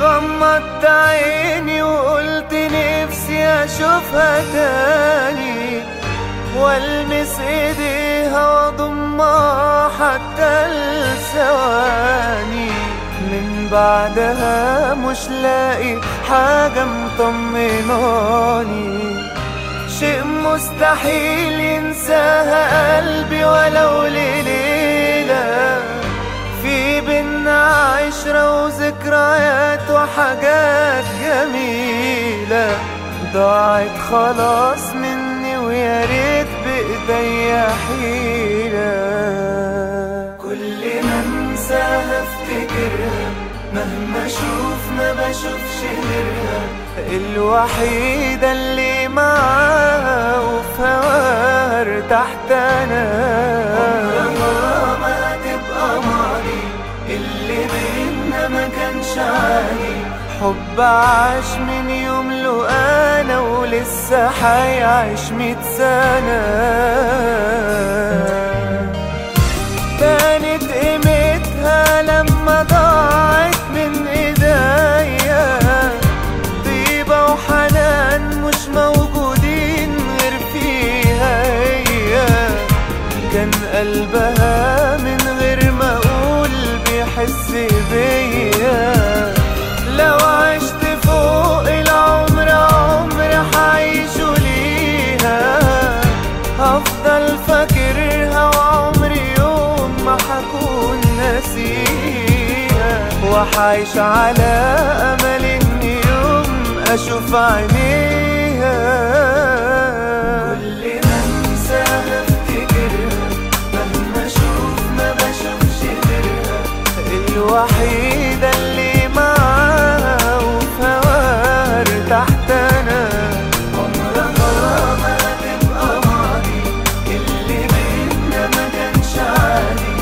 غمضت عيني وقلت نفسي أشوفها تاني. والمس إيديها واضمها حتى الثواني من بعدها مش لاقي حاجة مطمناني. شيء مستحيل ينساها قلبي ولو لليلة في بينا عشرة وذكريات وحاجات جميلة. ضاعت خلاص مني ويا ريت بإيديا حيلة. كل ما انساها افتكرها مهما أشوف ما بشوفش غيرها. الوحيدة اللي معاها وفي هواها ارتحت أنا عادي حب عاش من يوم له أنا ولسه حيعيش ميت سنة. كانت قيمتها لما ضاعت من إيديا. طيبة وحنان مش موجودين غير فيها هي. كان قلبها ناسيها وحعيش على أمل اني يوم أشوف عينيها. كل ما انساها افتكرها مهما أشوف ما بشوفش غيرها الوحيدة اللي معاها وفي هواها ارتحت أنا عمرها ما تبقى ماضي اللي بينا ما كانش عادي.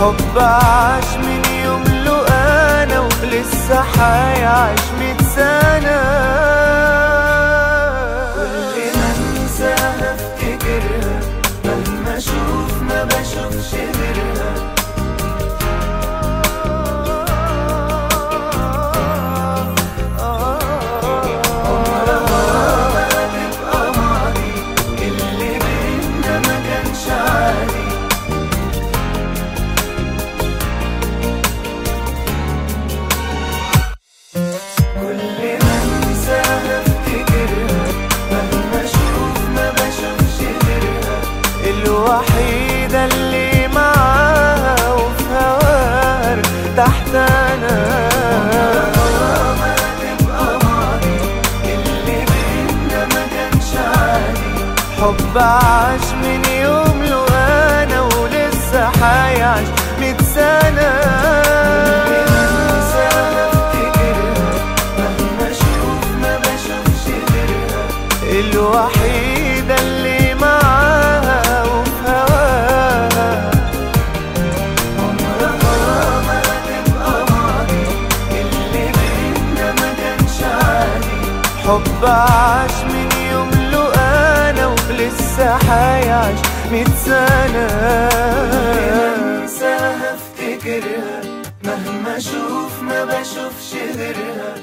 حب عاش من ولسه حيعيش عادي حب عاش من يوم له أنا ولسه حيعيش ميت غيرها الوحيدة اللي معاها وفي هواها. عمرها ما تبقى ماضي اللي بينا ما كانش عادي حب عاش من يوم ولسه حيعيش ميت سنة. أنساها أفتكرها. مهما أشوف ما بشوفش غيرها